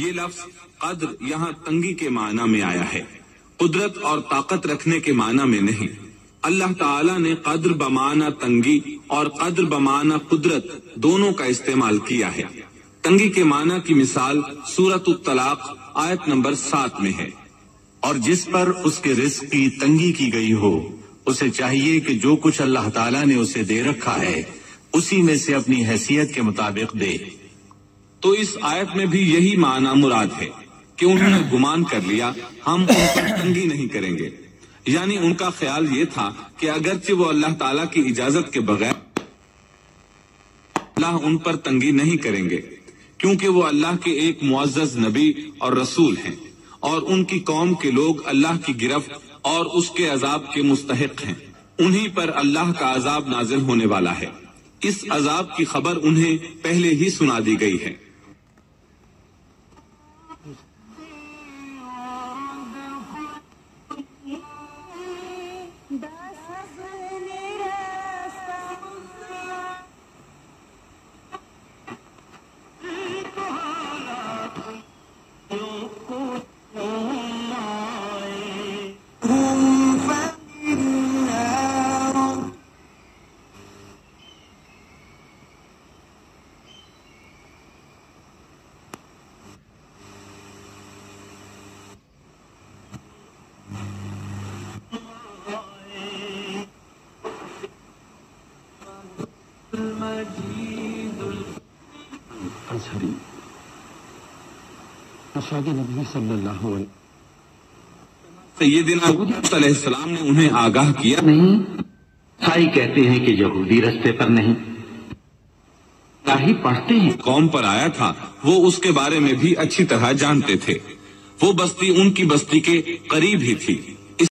ये लफ्ज कद्र यहाँ तंगी के माना में आया है। कुदरत और ताकत रखने के माना में नहीं। अल्लाह ताला ने कद्र बमाना तंगी और कद्र बमाना कुदरत दोनों का इस्तेमाल किया है। तंगी के माना की मिसाल सूरत तलाक आयत नंबर सात में है। और जिस पर उसके रिस्क की तंगी की गई हो, उसे चाहिए कि जो कुछ अल्लाह ताला ने उसे दे रखा है, उसी में से अपनी हैसियत के मुताबिक दे। तो इस आयत में भी यही माना मुराद है कि उन्होंने गुमान कर लिया, हम उन पर तंगी नहीं करेंगे। यानी उनका ख्याल ये था कि अगरचे वो अल्लाह ताला की इजाज़त के बगैर अल्लाह उन पर तंगी नहीं करेंगे, क्योंकि वो अल्लाह के एक मुआजज नबी और रसूल हैं और उनकी कौम के लोग अल्लाह की गिरफ्त और उसके अजाब के मुस्तक हैं। उन्हीं पर अल्लाह का अजाब नाजिल होने वाला है। इस अजाब की खबर उन्हें पहले ही सुना दी गई है। Hazır. अशाद नबी सल्लल्लाहु सलाम ने उन्हें आगाह किया नहीं साई कहते हैं कि यहूदी रस्ते पर नहीं ही पढ़ते हैं कौम पर आया था वो उसके बारे में भी अच्छी तरह जानते थे वो बस्ती उनकी बस्ती के करीब ही थी